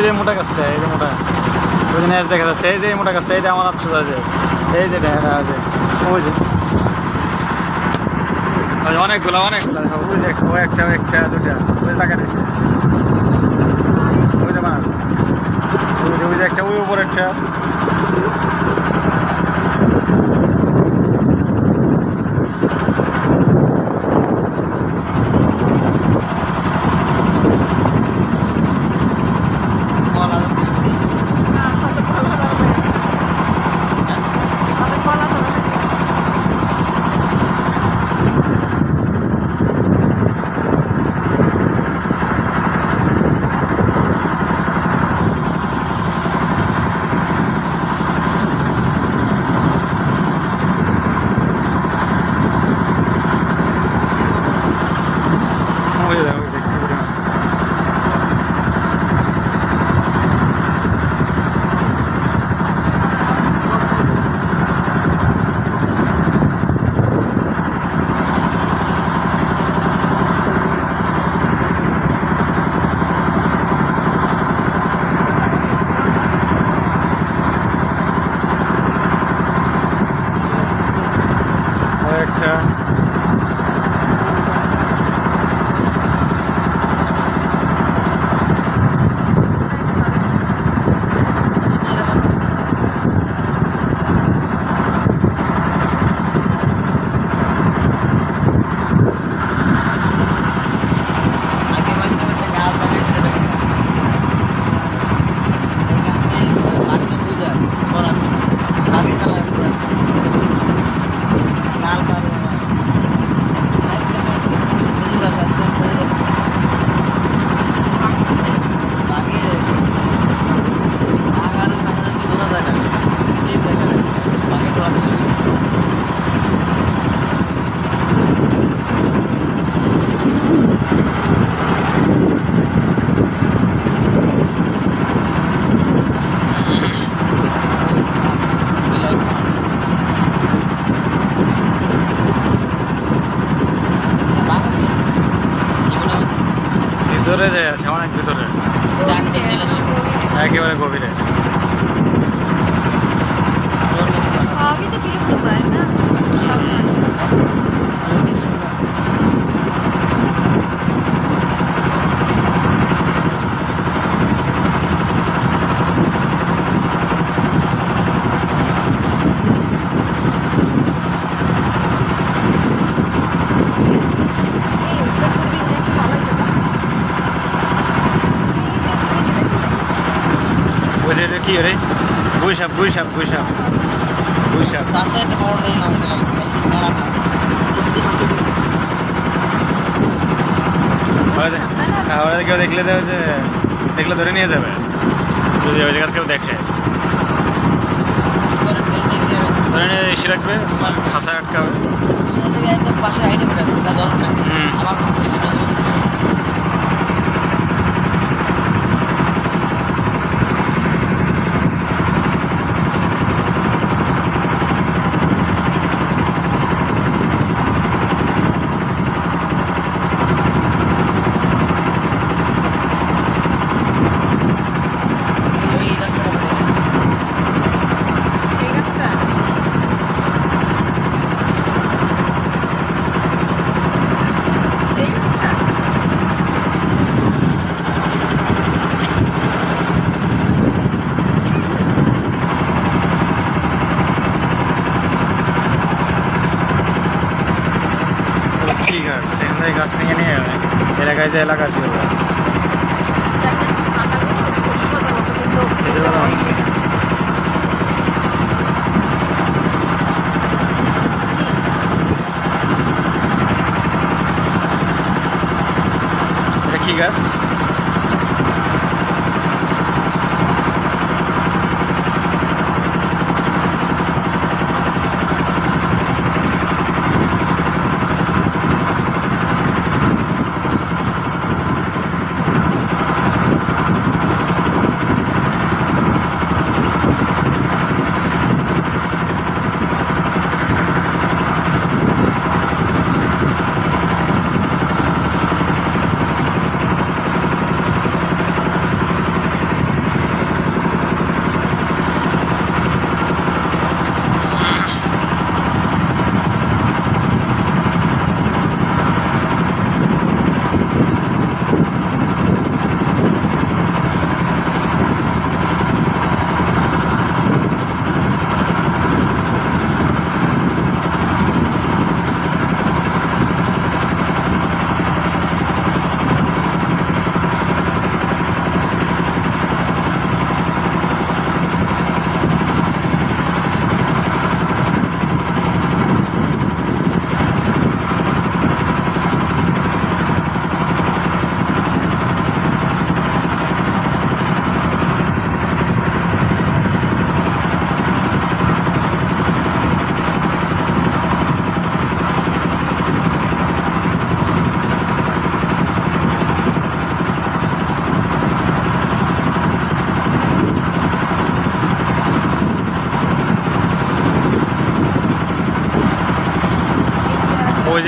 ওই যে মোটা গাছটা, এই যে মোটা। ওই যে দেখা যাচ্ছে, এই যে মোটা গাছটা, এই যে আমার হাত আছে এই যে দেখা আছে ওই যে। অনেকগুলো অনেকগুলো ওই একটা একটা দুটা ওই টাকা দিচ্ছে ওই যে যে একটা, ওই উপর একটা ওই যে ওই যে ও ভিতরে যায় আছে অনেক ভিতরে। একেবারে গভীরে। না বুঝতে পারছি ওই যে হ্যাঁ, ওরা কেউ দেখলে তো দেখলে ধরে নিয়ে যাবে। যদি ওই জায়গার কেউ দেখে। ধরে নিয়ে এসে রাখবে খাসায় আটকাবে। পাশে আইডি তা ধরো। আমার মতো সেটা এই রাস্তাটা এই গাছটা এই গাছটা ওগুলো কি গাছ সেখানে এই গাছ নিয়ে নিয়ে যাবে এলাকায় যে এলাকা ছিল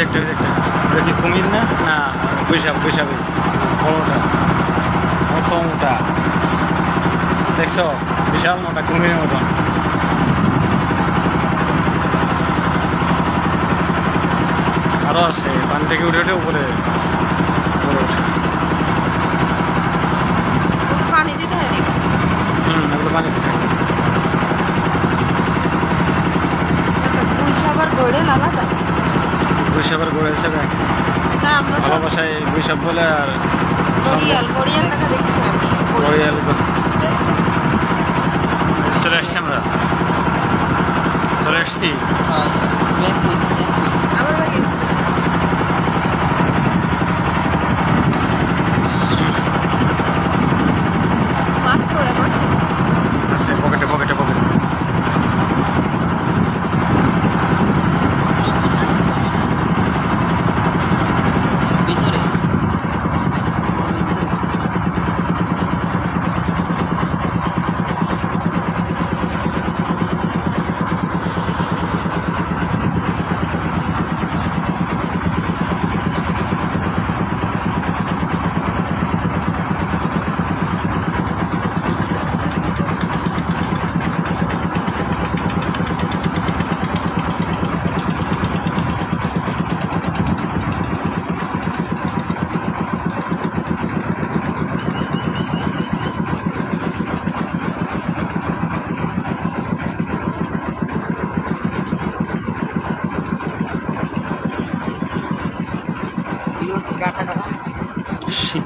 একটা একটা এটা কি কুমির না? না বৈশাখ বৈশাখী বড়টা। কত মোটা দেখছ? বিশাল মোটা কুমিরের মতন। আরও আছে। পানি থেকে উঠে উঠে উপরে। উপরে ওঠে পানি দিতে হুম এগুলো পানিতে থাকে শাক আলাদা। বৈশাখের গোড়া হিসাবে আমরা ভালোবাসায় বৈশাখ বলে আর গড়িয়াল চলে আসছি আমরা। চলে আসছি?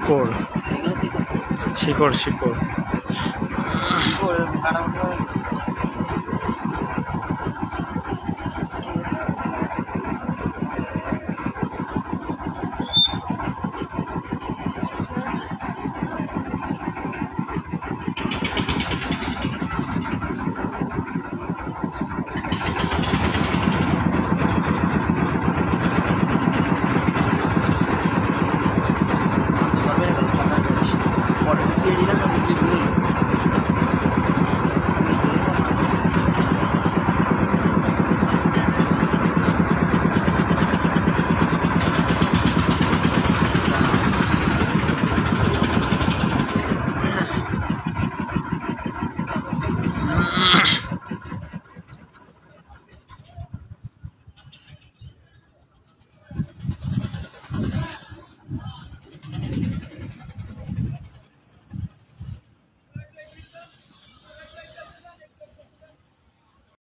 শিকড়। শিকড় শিকড়। Ugh.